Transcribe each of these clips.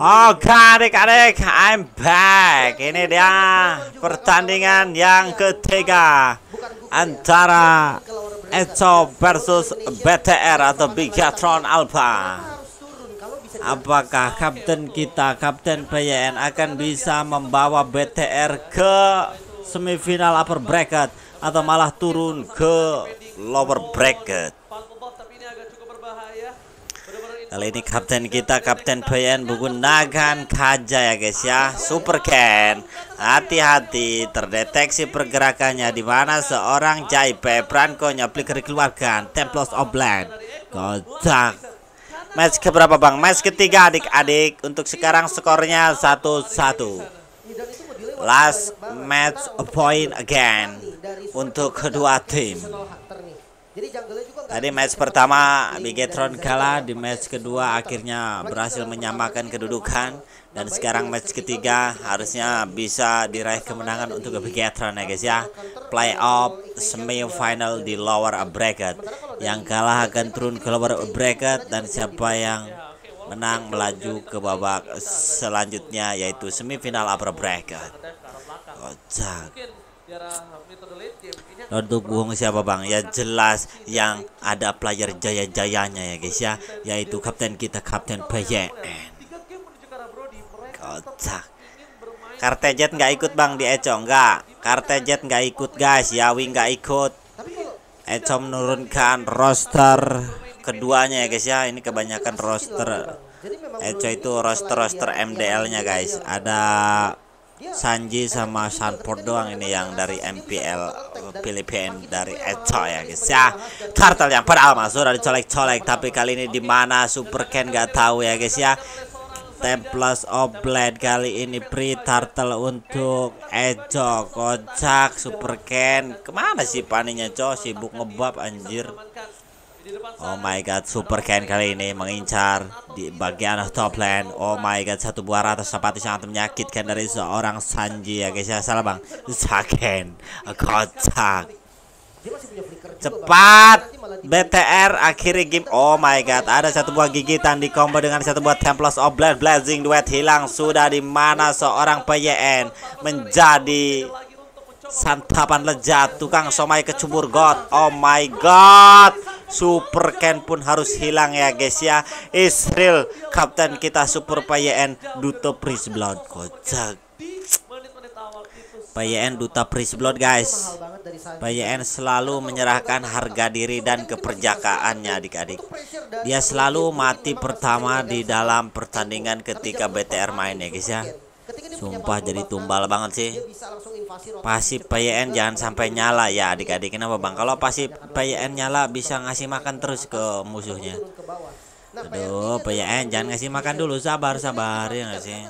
Oke adik-adik, I'm back. Ini dia pertandingan yang ketiga antara Echo versus BTR atau Bigatron Alpha. Apakah kapten kita, kapten PYN akan bisa membawa BTR ke semifinal upper bracket atau malah turun ke lower bracket? Kali ini kapten kita Kapten PN menggunakan kaja ya guys ya. Super Ken. Hati-hati terdeteksi pergerakannya di mana seorang Jaipe Branko-nya flicker dikeluarkan Templos Obland Kocak Match keberapa bang? Match ketiga adik-adik. Untuk sekarang skornya 1-1 Last match point again Untuk kedua tim Tadi match pertama Bigetron kalah, di match kedua akhirnya berhasil menyamakan kedudukan dan sekarang match ketiga harusnya bisa diraih kemenangan untuk Bigetron ya guys ya. Playoff semifinal di lower bracket. Yang kalah akan turun ke lower bracket dan siapa yang menang melaju ke babak selanjutnya yaitu semifinal upper bracket. Kocak. Untuk bohong siapa bang? Ya jelas yang ada player jaya-jayanya ya guys ya. Yaitu kapten kita Kapten PYN Kocak. Kartejet nggak ikut bang di Eco? Nggak. Kartejet nggak ikut guys. Yawi nggak ikut. Eco menurunkan roster keduanya ya guys ya. Ini kebanyakan roster. Eco itu roster-roster MDL nya guys. Ada Sanji sama Sanford doang ini yang dari MPL Filipina dari Echo ya guys ya. Turtle yang masuk sudah dicolek-colek tapi kali ini di mana Super Ken nggak tahu ya guys ya. Temples of Blade kali ini pre turtle untuk Ejo kocak Super Ken. Ke mana sih paninya cow sibuk ngebab anjir Oh my god, Super Ken kali ini mengincar di bagian top lane. Oh my god, satu buah rata seperti sangat menyakitkan dari seorang Sanji ya guys ya. Salah bang, Saken, kocak. Cepat. BTR akhiri game. Oh my god Ada satu buah gigitan di combo dengan satu buah Templos of Blood. Blazing Duet hilang. Sudah di mana seorang PYN Menjadi Santapan lezat Tukang somai kecubur god. Oh my god. Super Ken pun harus hilang ya guys ya. Israel Kapten kita Super PYN Duto Blood Kocak. PYN Duta Pris Blood guys. PYN selalu menyerahkan harga diri dan keperjakaannya adik-adik. Dia selalu mati pertama di dalam pertandingan ketika BTR main ya guys ya. Sumpah jadi tumbal banget sih Pasif PYN jangan sampai nyala ya adik-adik. Kenapa bang? Kalau pasif PYN nyala bisa ngasih makan terus ke musuhnya. Aduh PYN jangan ngasih makan dulu Sabar sabar ya gak sih?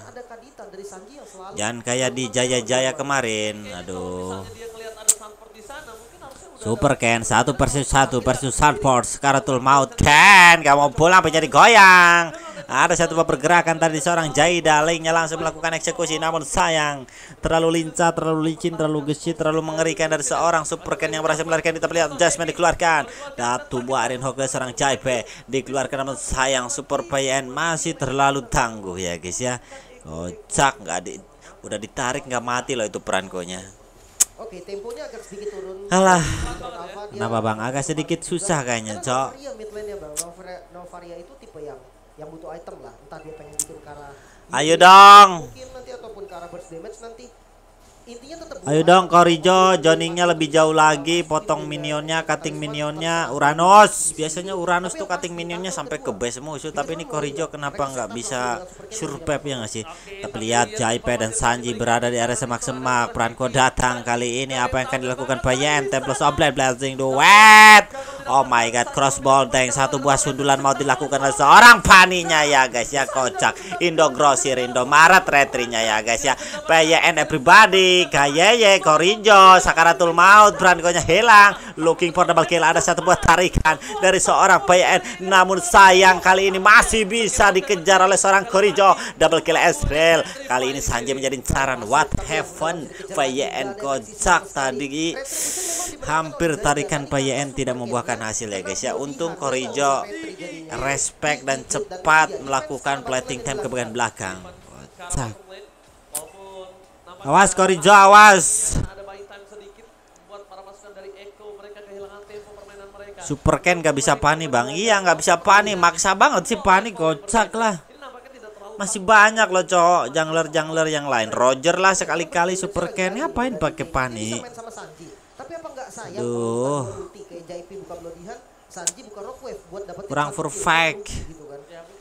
Jangan kayak di Jaya-Jaya kemarin. Aduh. Super Ken satu versus satu versus Sunford Karatul Maut Ken Kamu pulang menjadi goyang ada satu pergerakan tadi seorang Jaida lainnya langsung melakukan eksekusi namun sayang terlalu lincah, terlalu licin, terlalu gesit, terlalu mengerikan dari seorang Super Ken yang berhasil melarikan kita lihat Jasmine dikeluarkan. Datu Arin Hoke seorang Jaipe dikeluarkan namun sayang Super PN masih terlalu tangguh ya guys ya. Kocak nggak di udah ditarik nggak mati loh itu perankonya. Oke, temponya agak sedikit turun. Alah. Kenapa Bang? Agak sedikit susah kayaknya, Cok. Yang butuh item lah. Entah dia pengen bikin karena ayo dong. Mungkin nanti ataupun karena burst damage nanti Ayo dong Korijo, joningnya lebih jauh lagi, potong minionnya, cutting minionnya, Uranus. Biasanya Uranus tuh cutting minionnya sampai ke base musuh, tapi ini Korijo kenapa nggak bisa survive ya nggak sih? Tapi lihat Jaipe dan Sanji berada di area semak-semak, Pranko datang kali ini apa yang akan dilakukan Bayen? Templos Oblade Blazing Duet. Oh my god, crossbow tank satu buah sundulan mau dilakukan oleh seorang paninya ya guys ya kocak. Indo Grosir, Indo Maret retrinya ya guys ya. Bayen everybody Kayeye, Korijo, Sakaratul Maut, Brankonya hilang. Looking for double kill. Ada satu buah tarikan dari seorang PN. Namun sayang kali ini masih bisa dikejar oleh seorang Korijo. Double kill Ezreal. Kali ini Sanjay menjadi saran. What heaven. PN kocak tadi. Hampir tarikan PN tidak membuahkan hasil ya guys ya untung Korijo respect dan cepat melakukan plating time ke bagian belakang Kocak. Awas Korijo awas. Super Ken gak bisa pani bang. Iya gak bisa pani. Maksa banget sih pani Kocak lah. Masih banyak loh cowok. Jungler-jungler yang lain. Roger lah sekali-kali Super Ken. Ngapain pakai pani? Duh. Kurang perfect.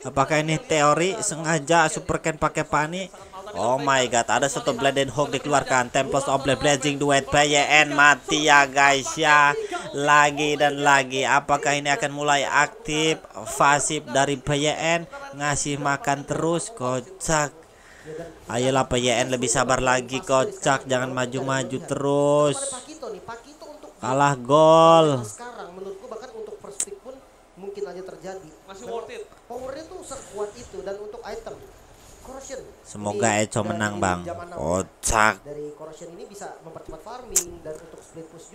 Apakah ini teori sengaja Super Ken pakai pani Oh my god, ada satu Blade Hawk dikeluarkan. Tempest of Blade Blazing Duet PYN mati ya guys ya. Lagi dan lagi. Apakah ini akan mulai aktif fasif dari PYN ngasih makan terus kocak. Ayolah PYN lebih sabar lagi kocak, jangan maju-maju terus. Kalah gol. Sekarang menurutku bahkan untuk first pick pun mungkin aja terjadi. Masih worth it. Powernya tuh sekuat itu dan untuk item Semoga Eco menang bang. Kocak.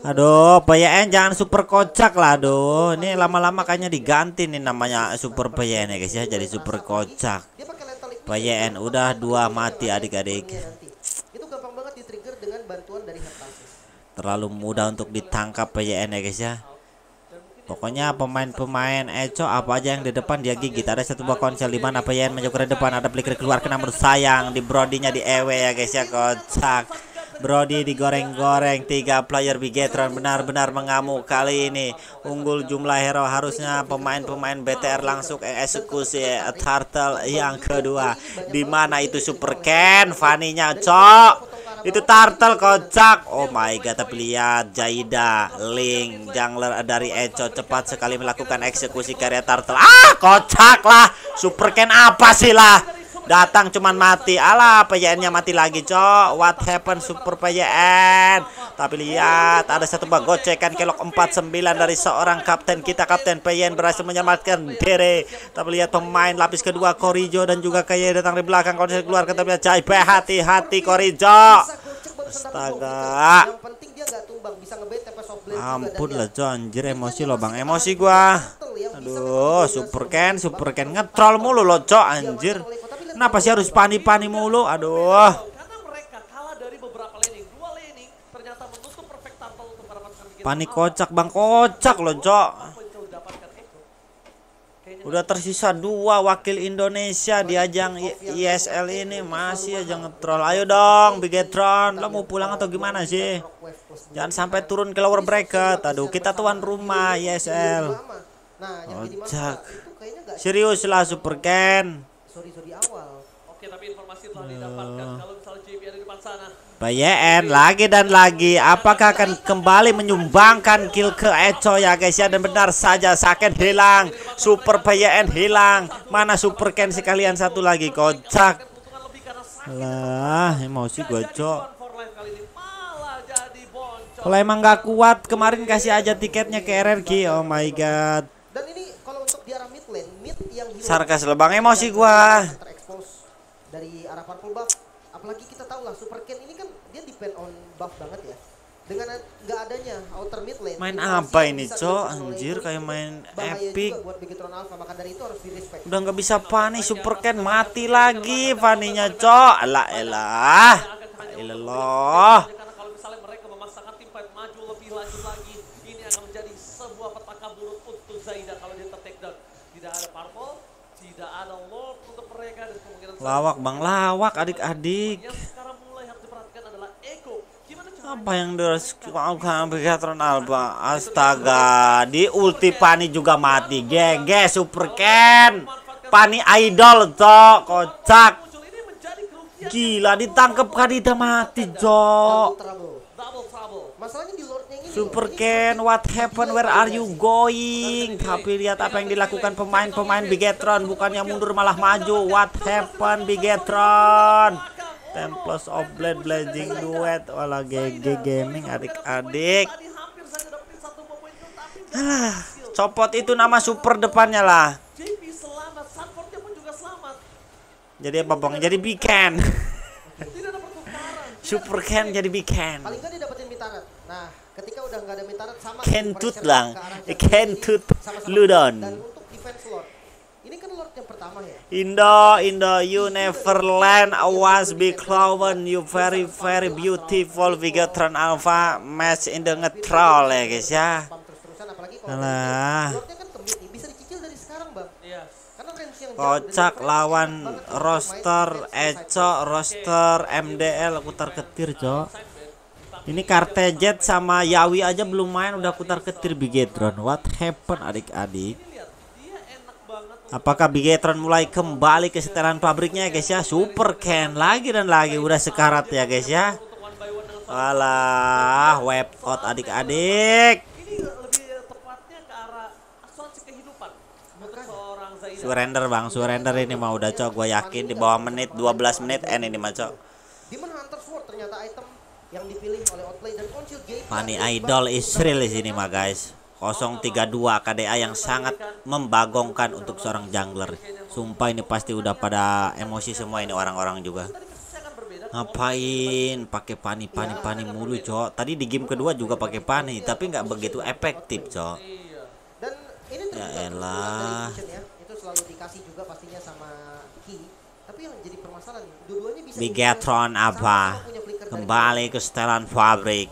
Aduh PYN jangan super kocak lah Aduh. Ini lama-lama kayaknya diganti nih namanya super PYN ya guys ya. Jadi super kocak. PYN udah dua mati adik-adik. Terlalu mudah untuk ditangkap PYN ya guys ya Pokoknya pemain-pemain Eco apa aja yang di depan dia gigit. Ada satu buah konsel di mana yang maju ke depan ada flicker keluar kena sayang di Brodinya di ewe ya guys ya kocak. Brody digoreng-goreng tiga player Bigetron benar-benar mengamuk kali ini unggul jumlah hero harusnya pemain-pemain BTR langsung eksekusi Turtle yang kedua di mana itu Super Ken Vaninya cok itu turtle kocak. Oh my god, tapi lihat Jaida, Link, jungler dari Echo cepat sekali melakukan eksekusi karya turtle. Ah, kocak lah. Super Ken apa sih lah? Datang cuman mati. Alah, PYN-nya mati lagi, cok. What happened Super PYN? Tapi lihat, ada satu bug gocekan kelok 49 dari seorang kapten kita, Kapten PYN berhasil menyelamatkan diri. Tapi lihat pemain lapis kedua Korijo dan juga kayak datang di belakang. Kalau keluar kita lihat Jai, hati-hati Korijo. Astaga. Ampun lah anjir emosi lo bang emosi gua Aduh super Ken super Ken ngetrol mulu lo cok anjir Kenapa sih harus pani-pani mulu aduh Panik kocak bang kocak lo cok Udah tersisa dua wakil Indonesia di ajang ISL ini masih aja ngetrol. Ayo dong, Bigetron, lo mau pulang atau gimana sih? Jangan sampai turun ke lower bracket. Aduh, kita tuan rumah ISL. Ojak. Serius lah Super Ken. Oke, tapi informasi telah didapatkan kalau misalnya JB ada di depan sana. PYN lagi dan lagi apakah akan kembali menyumbangkan kill ke Echo ya guys ya? Dan benar saja Saken hilang Super PYN hilang. Mana Super Ken sekalian satu lagi kocak. Lah emosi gue cok. Kalau emang gak kuat kemarin kasih aja tiketnya ke RRQ oh my god. Dan ini kalau untuk di arah mid lane mid yang sarkas lebang emosi gua. Dari arah purple buff apalagi kita tahu lah Super Ken ini kan dia depend on buff banget ya. Dengan nggak adanya outer mid lane main apa ini cok? anjir kayak main epic. udah nggak bisa panik super ken mati lagi paninya cok. alah elah. ilallah kalau misalnya mereka memaksakan tim fight maju lebih lanjut lagi ini akan menjadi sebuah petaka buruk untuk Zaida kalau dia tertakedown tidak ada purple tidak ada lord untuk mereka dan kemungkinan lawak bang. Lawak adik-adik. Apa yang dilakukan Begatron Alba astaga di ulti Pani juga mati. GG Super Ken. Pani idol cok kocak. Gila ditangkap Kadita mati cok Super Ken what happened? Where are you going? Tapi lihat apa yang dilakukan pemain-pemain Bigetron. Bukannya mundur malah maju. What happened Bigetron? Temples of Blade Blazing Duet. Wala GG Gaming adik-adik. Ah, Copot itu nama super depannya lah. Jadi apa bang? Jadi Biken. Super Ken jadi Biken. Paling dapetin Nah ketika udah nggak ada Mitaret sama Kentut lang. Eh. Kentut Ludon. dan untuk defense Lord ini kan Lord yang pertama ya Indo, Indo, you never land was be clown. You very, very beautiful Bigatron Alpha match in the ngetrol ya guys ya. Alah. Lordnya kan kemit nih bisa dicicil dari sekarang bang Iya. karena range yang jauh Kocak lawan roster Eco, roster MDL kutar ketir, Cok. Ini Kartejet sama Yawi aja belum main udah kutar ketir Bigetron. What happened adik-adik? Apakah Bigetron mulai kembali ke setelan pabriknya ya guys ya? Super Ken lagi dan lagi udah sekarat ya guys ya. Walah, web out adik-adik. Surrender bang, surrender ini mah udah cok. Gue yakin di bawah menit 12 menit N ini mah cok. Yang dipilih oleh Outplay dan Council Gate Money Idol Israel di sini mah guys. 032 KDA yang sangat membagongkan untuk seorang jungler. Sumpah ini pasti udah pada emosi semua ini orang-orang juga. Ngapain pakai pani pani pani mulu, Cok? Tadi di game kedua juga pakai pani, tapi nggak begitu efektif, Cok. dan ini Ya elah. ya itu selalu dikasih juga pastinya sama Ki tapi yang jadi permasalahan dua-duanya bisa Bigatron apa? Kembali ke setelan pabrik.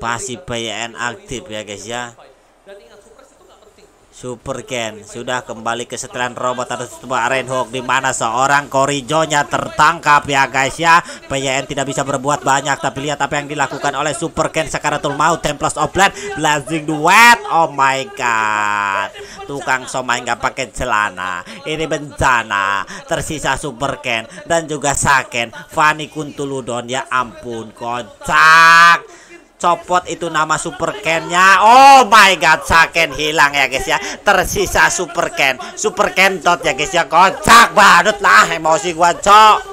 Pasti PN aktif ya guys ya. Dan ingat supres itu nggak penting. Super Ken sudah kembali ke setelan robot atau sebuah Redhawk di mana seorang Korijonya tertangkap ya guys ya. PYN tidak bisa berbuat banyak tapi lihat apa yang dilakukan oleh Super Ken Sakaratul Maut Tempest of Blood Blazing Duet. Oh my god. Tukang somai nggak pakai celana. Ini bencana. Tersisa Super Ken dan juga Saken. Fanny Kuntuludon ya ampun kocak copot itu nama Super Ken-nya. Oh my god, Saken hilang ya guys ya. Tersisa Super Ken. Super Ken dot ya guys ya. Kocak badut lah emosi gua, Cok.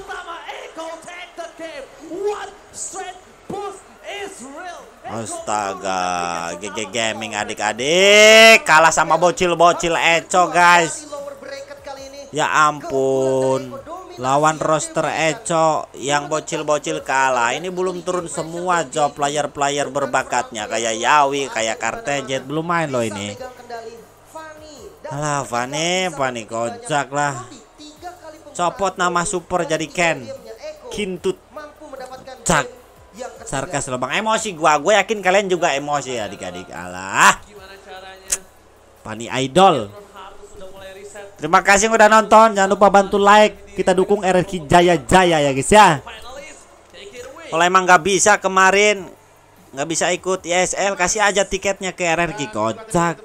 Astaga, GG Gaming adik-adik kalah sama bocil-bocil Eco guys. Ya ampun. Lawan roster Eco yang bocil-bocil kalah. Ini belum turun semua job player-player berbakatnya kayak Yawi, kayak Kartejet belum main loh ini. Alah, Fanny, Fanny kocak lah. Copot nama super jadi Ken. Kintut. Cak. Sarkas loh. Emosi gua. Gue yakin kalian juga emosi ya adik-adik. Alah. Pani Idol. Terima kasih yang udah nonton. Jangan lupa bantu like. Kita dukung RRQ Jaya Jaya ya guys ya. Kalau emang nggak bisa kemarin nggak bisa ikut ISL kasih aja tiketnya ke RRQ kocak.